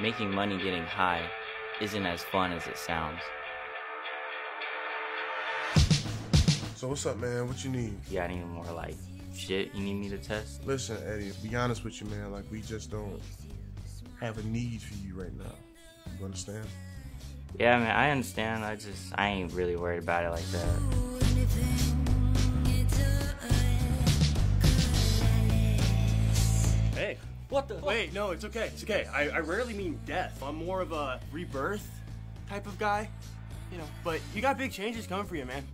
making money getting high isn't as fun as it sounds. So what's up, man? What you need? You got any more like shit you need me to test? Listen, Eddie, be honest with you, man. Like we just don't have a need for you right now. You understand? Yeah, man, I understand. I just I ain't really worried about it like that. Hey. What the? Wait, no, it's okay. It's okay. I, I rarely mean death. I'm more of a rebirth type of guy. You know, but you got big changes coming for you, man.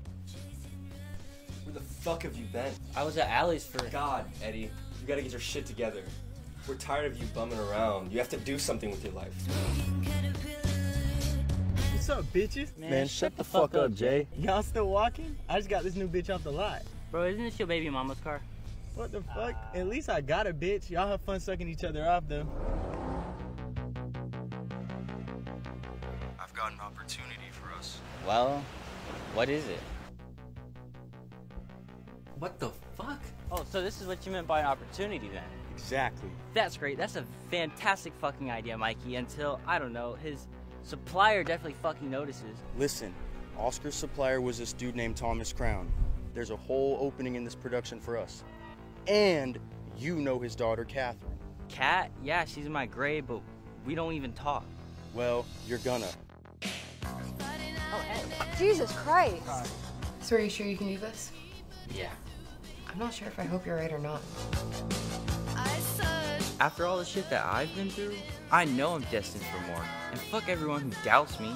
Where the fuck have you been? I was at Alley's for God, Eddie, you gotta get your shit together. We're tired of you bumming around. You have to do something with your life. What's up, bitches? Man, shut the fuck up, Jay. Y'all still walking? I just got this new bitch off the lot. Bro, isn't this your baby mama's car? What the fuck? At least I got a bitch. Y'all have fun sucking each other off, though. I've got an opportunity for us. Well, what is it? What the fuck? Oh, so this is what you meant by an opportunity then? Exactly. That's great. That's a fantastic fucking idea, Mikey. Until I don't know, his supplier definitely fucking notices. Listen, Oscar's supplier was this dude named Thomas Crown. There's a whole opening in this production for us. And you know his daughter, Catherine. Cat, yeah, she's in my grade, but we don't even talk. Well, you're gonna. Oh, hey. Jesus Christ. So are you sure you can do this? Yeah. I'm not sure if I hope you're right or not. After all the shit that I've been through, I know I'm destined for more. And fuck everyone who doubts me,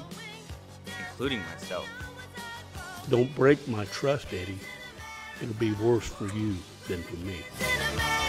including myself. Don't break my trust, Eddie. It'll be worse for you than for me.